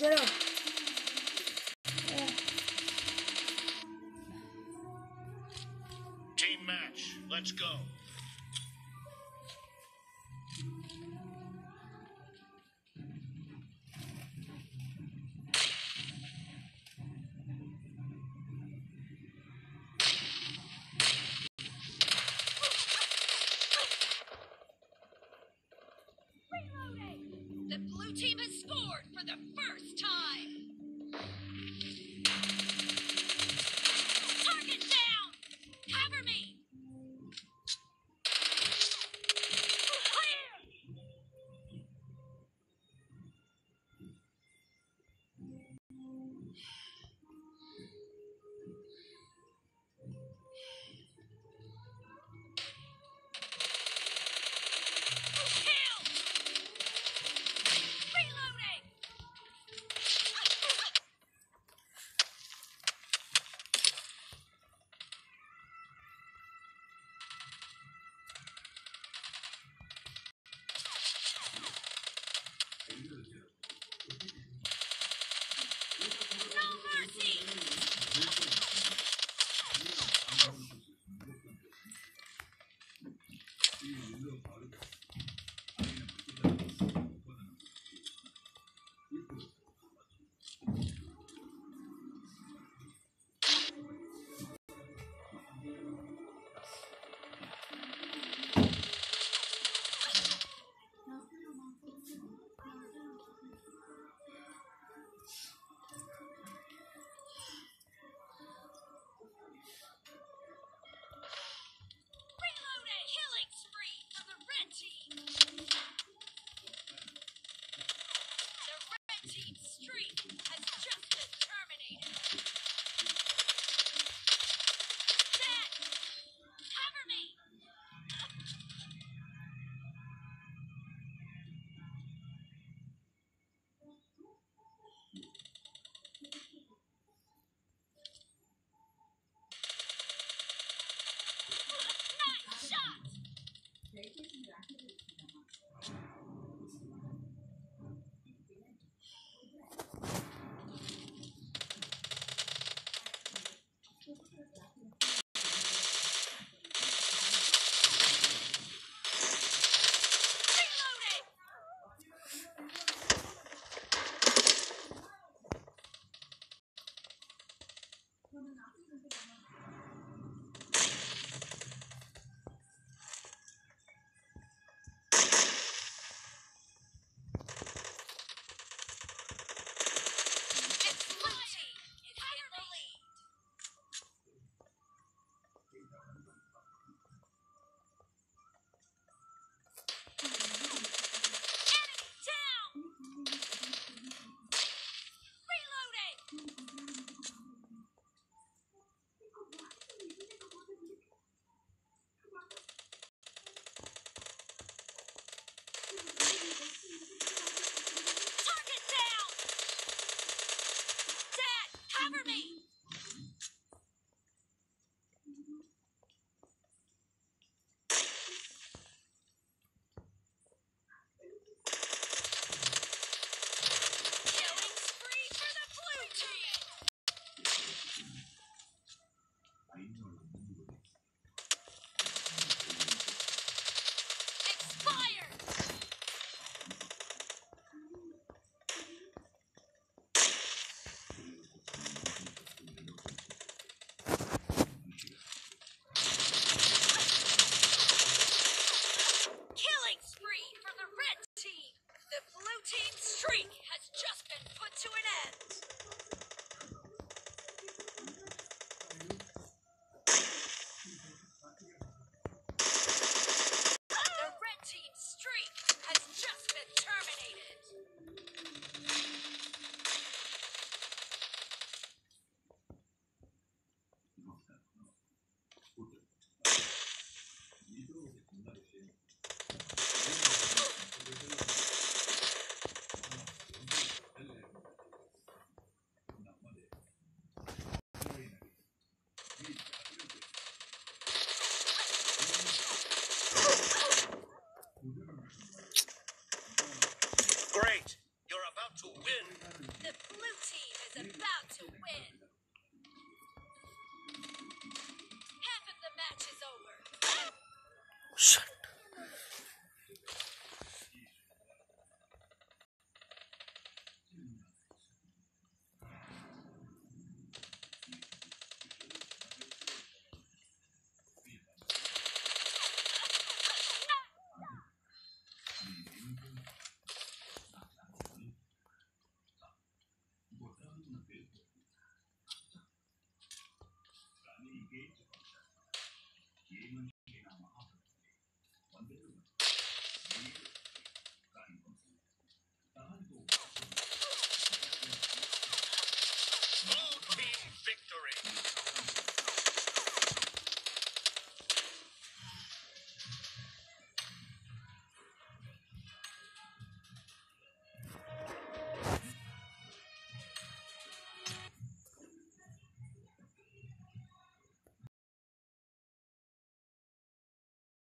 Get up. Team match. Let's go. For the first time! No Nice to win. Half of the match is over. Shut